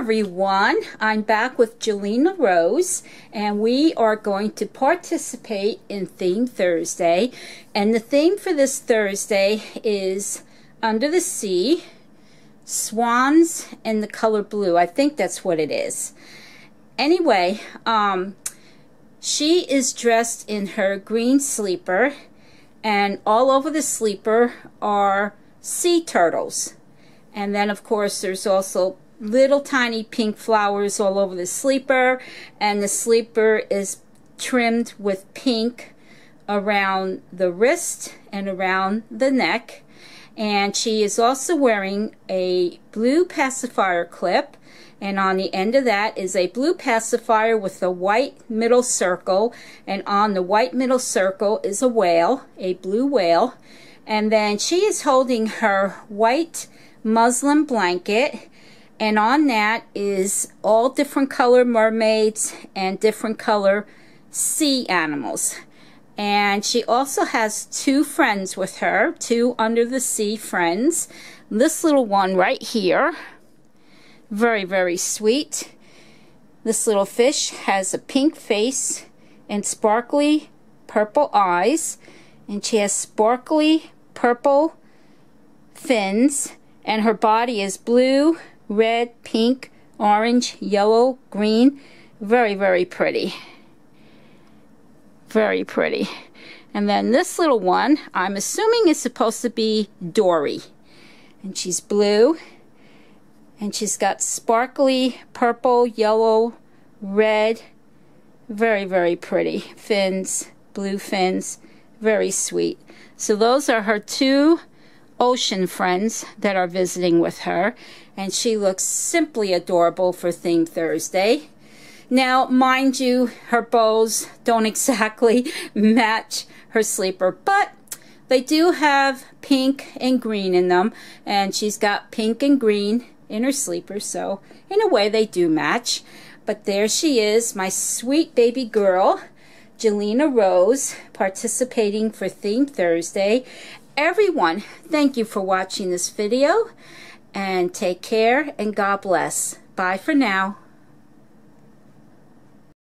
everyone. I'm back with Jelena Rose and we are going to participate in Theme Thursday. And the theme for this Thursday is Under the Sea, Swans, and the color blue. I think that's what it is. Anyway, um, she is dressed in her green sleeper and all over the sleeper are sea turtles. And then, of course, there's also little tiny pink flowers all over the sleeper and the sleeper is trimmed with pink around the wrist and around the neck. And she is also wearing a blue pacifier clip and on the end of that is a blue pacifier with a white middle circle and on the white middle circle is a whale a blue whale. And then she is holding her white muslin blanket and on that is all different color mermaids and different color sea animals. And she also has two friends with her two under the sea friends. This little one right here very very sweet. This little fish has a pink face and sparkly purple eyes. And she has sparkly purple fins. And her body is blue red, pink, orange, yellow, green. Very, very pretty. Very pretty. And then this little one, I'm assuming is supposed to be Dory. And she's blue. And she's got sparkly purple, yellow, red. Very, very pretty. Fins, blue fins. Very sweet. So those are her two ocean friends that are visiting with her, and she looks simply adorable for Theme Thursday. Now, mind you, her bows don't exactly match her sleeper, but they do have pink and green in them, and she's got pink and green in her sleeper, so in a way they do match. But there she is, my sweet baby girl, Jelena Rose, participating for Theme Thursday everyone, thank you for watching this video and take care and God bless. Bye for now.